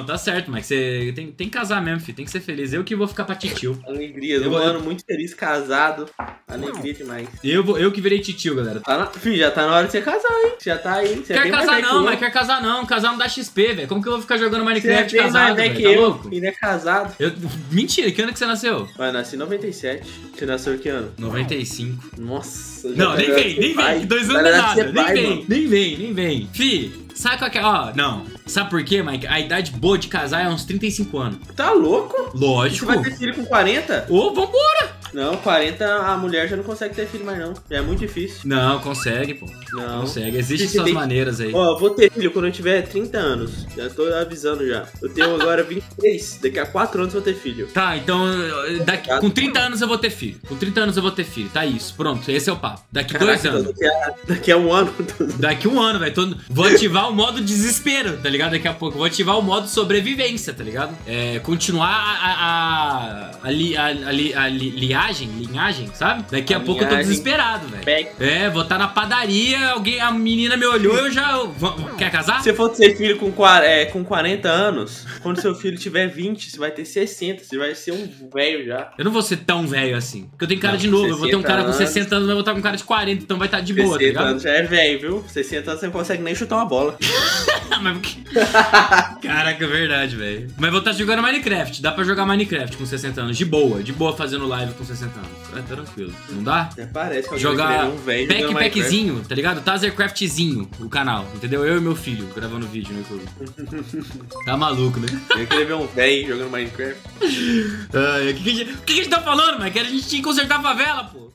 Não, tá certo, mas você tem, tem que casar mesmo, filho. Tem que ser feliz. Eu que vou ficar pra titio. Alegria, Eu um vou- ano muito feliz, casado. Alegria demais. Eu, vou, eu que virei titio, galera. Tá na... Filho, já tá na hora de você casar, hein? Já tá aí. Você é Quer mais casar não, que mas eu. quer casar não. Casar não dá XP, velho. Como que eu vou ficar jogando Você é Minecraft mais casado, velho Tá eu. louco? Ele é casado. Eu- Mentira, que ano que você nasceu? Mas nasci em 97. Você nasceu que ano? 95. Nossa. Não, nem vem, nem vem. Dois anos é nada. Nem vem, nem vem, nem vem. Fi, sabe qual que é? Ó, não. Sabe por quê, Mike? A idade boa de casar é uns 35 anos. Tá louco? Você Lógico. vai ter filho com 40? Ô, vambora! Não, 40 a mulher já não consegue ter filho mais não. Já é muito difícil. Não, consegue, pô. Não. Consegue. Existem suas tem- maneiras aí. Ó, eu vou ter filho quando eu tiver 30 anos. Já tô avisando já. Eu tenho agora 23. Daqui a 4 anos eu vou ter filho. Tá, então daqui, com 30 anos eu vou ter filho. Com 30 anos eu vou ter filho. Tá isso. Pronto, esse é o papo. Daqui dois Caraca, anos. Daqui a, daqui a um ano. Daqui um ano, velho. tô- Vou ativar o modo desespero, tá ligado? Daqui a pouco. Vou ativar o modo sobrevivência, tá ligado? É, continuar a, a, a, a, li- a, a li- a li- liagem, linhagem, sabe? Daqui a, A pouco eu tô linhagem. desesperado, velho. É, vou estar na padaria, alguém, a menina me olhou, eu já. Quer casar? Se você for ter filho com, é, com 40 anos, quando seu filho tiver 20, você vai ter 60. Você vai ser um velho já. Eu não vou ser tão velho assim. Porque eu tenho cara Não, de novo. Eu vou ter um 60 cara com anos. 60 anos, mas eu vou estar com um cara de 40, então vai estar de boa, tá 60 ligado? anos já é velho, viu? 60 anos você não consegue nem chutar uma bola. Mas por quê? Caraca, é verdade, velho. Mas vou estar jogando Minecraft. Dá pra jogar Minecraft com 60 anos. De boa, de boa fazendo live com 60 anos. É tranquilo. Não dá? Até parece que Jogar um velho Minecraft. backpackzinho, tá ligado? Tazercraftzinho, o canal, entendeu? Eu e meu filho gravando vídeo no YouTube. tá maluco, né? Eu queria ver um velho jogando Minecraft. Ai, O que, que, a gente- que que a gente tá falando, mano? Que a gente tinha que consertar a favela, pô.